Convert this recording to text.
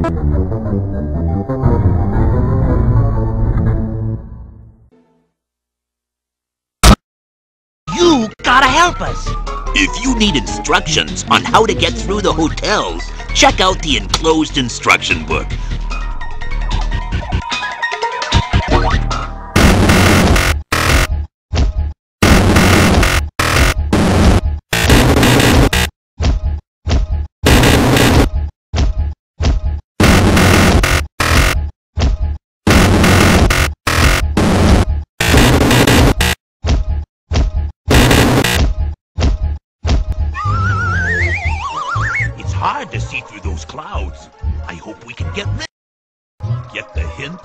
You gotta help us. If you need instructions on how to get through the hotels, check out the enclosed instruction book. Hard to see through those clouds. I hope we can get rid. Get the hint?